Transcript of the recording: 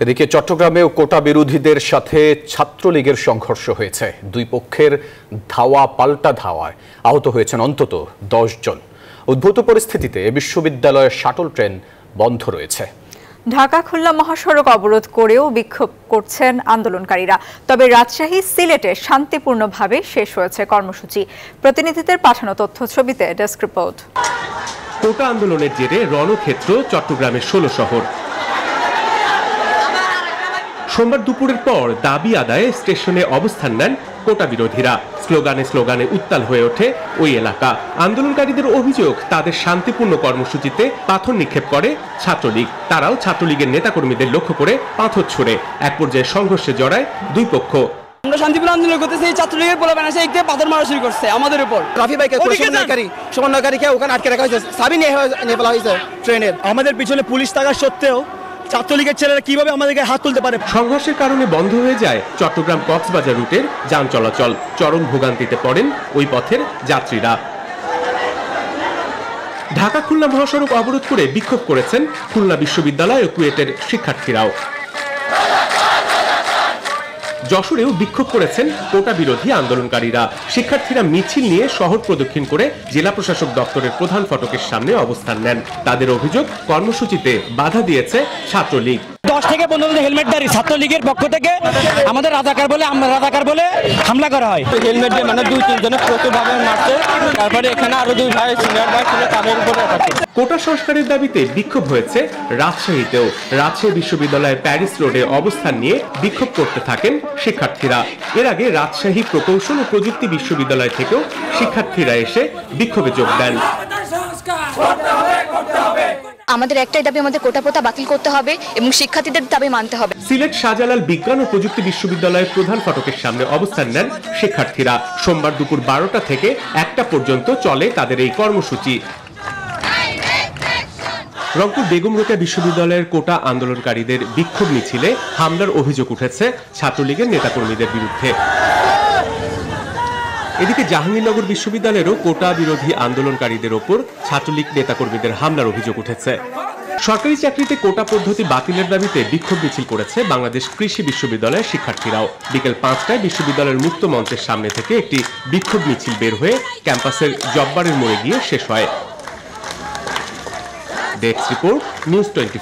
এদিকে চট্টগ্রামেও কোটা বিরোধীদের সাথে ছাত্রলীগের সংঘর্ষ হয়েছে। দুই পক্ষের ধাওয়া পাল্টা ধাওয়ায় আহত হয়েছেন অন্তত দশ জন। উদ্ভূত পরিস্থিতিতে বিশ্ববিদ্যালয়ের শাটল ট্রেন বন্ধ রয়েছে। ঢাকা খুলনা মহাসড়ক অবরোধ করেও বিক্ষোভ করছেন আন্দোলনকারীরা। তবে রাজশাহী সিলেটে শান্তিপূর্ণভাবে শেষ হয়েছে কর্মসূচি। প্রতিনিধিদের পাঠানো তথ্য ছবিতে ডেস্ক রিপোর্ট। কোটা আন্দোলনের জেরে রণক্ষেত্র চট্টগ্রামের ষোলো শহর। সোমবার দুপুরের পর দাবি আদায়ে স্টেশনে অবস্থান নেন কোটা বিরোধীরা। স্লোগানে স্লোগানে উত্তাল হয়ে ওঠে ওই এলাকা। আন্দোলনকারীদের অভিযোগ তাদের শান্তিপূর্ণ কর্মসূচিতে পাথর নিক্ষেপ করে ছাত্রলীগ। তারাও ছাত্রলীগের নেতাকর্মীদের লক্ষ্য করে পাথর ছুড়ে। এক পর্যায়ে সংঘর্ষে জড়ায় দুই পক্ষ। আমরা শান্তিপূর্ণ আন্দোলন করতেছি এই ছাত্রলীগের পোলা বানাসে একটি পাথর মারা শুরু করছে আমাদের উপর। রাফি ভাইকে সমন্বয়কারী সমন্বয়কারীকে ওখানে আটকে রাখা হয়েছে। সাবি নিয়ে ফেলা হয়েছে ট্রেনের। আমাদের পিছনে পুলিশ থাকা সত্ত্বেও ছাত্রলীগের ছেলেরা কীভাবে আমাদেরকে হাত তুলতে পারে? সংঘর্ষের কারণে বন্ধ হয়ে যায় চট্টগ্রাম কক্সবাজার রুটের যান চলাচল। চরম ভোগান্তিতে পড়েন ওই পথের যাত্রীরা। ঢাকা খুলনা মহাসড়ক অবরোধ করে বিক্ষোভ করেছেন খুলনা বিশ্ববিদ্যালয় ও কুয়েটের শিক্ষার্থীরাও। যশোরেও বিক্ষোভ করেছেন কোটা বিরোধী আন্দোলনকারীরা। শিক্ষার্থীরা মিছিল নিয়ে শহর প্রদক্ষিণ করে জেলা প্রশাসক দপ্তরের প্রধান ফটকের সামনে অবস্থান নেন। তাদের অভিযোগ কর্মসূচিতে বাধা দিয়েছে ছাত্রলীগ। দশ থেকে পনেরো জন হেলমেটধারী ছাত্রলীগের পক্ষ থেকে। আমাদের রাজাকার বলে আমরা রাজাকার বলে হামলা করা হয়। হেলমেট দিয়ে মানে দুই তিনজনে প্রচুরভাবে মারছে। তারপরে এখানে আরও দুই ভাই সিনিয়র ভাই ছিল তাদের উপরে কোটা সংস্কারের দাবিতে বিক্ষোভ হয়েছে রাজশাহীতেও। রাজশাহী বিশ্ববিদ্যালয়ের প্যারিস রোডে অবস্থান নিয়ে বিক্ষোভ করতে থাকেন শিক্ষার্থীরা। এর আগে রাজশাহী প্রকৌশল ও প্রযুক্তি বিশ্ববিদ্যালয় থেকেও শিক্ষার্থীরা এসে বিক্ষোভে যোগ দেন। আমাদের একটাই দাবি, আমাদের কোটা পোতা বাতিল করতে হবে এবং শিক্ষার্থীদের দাবি মানতে হবে। সিলেট শাহজালাল বিজ্ঞান ও প্রযুক্তি বিশ্ববিদ্যালয়ের প্রধান ফটকের সামনে অবস্থান নেন শিক্ষার্থীরা। সোমবার দুপুর বারোটা থেকে একটা পর্যন্ত চলে তাদের এই কর্মসূচি। রংপুর বেগম রোকেয়া বিশ্ববিদ্যালয়ের কোটা আন্দোলনকারীদের বিক্ষোভ মিছিলে হামলার অভিযোগ উঠেছে ছাত্রলীগের নেতাকর্মীদের বিরুদ্ধে। এদিকে জাহাঙ্গীরনগর বিশ্ববিদ্যালয়েরও কোটা বিরোধী আন্দোলনকারীদের ওপর ছাত্রলীগ নেতাকর্মীদের হামলার অভিযোগ উঠেছে। সরকারি চাকরিতে কোটা পদ্ধতি বাতিলের দাবিতে বিক্ষোভ মিছিল করেছে বাংলাদেশ কৃষি বিশ্ববিদ্যালয়ের শিক্ষার্থীরাও। বিকেল পাঁচটায় বিশ্ববিদ্যালয়ের মুক্ত মঞ্চের সামনে থেকে একটি বিক্ষোভ মিছিল বের হয়ে ক্যাম্পাসের জব্বারের মোড়ে গিয়ে শেষ হয়। Desk report, news twenty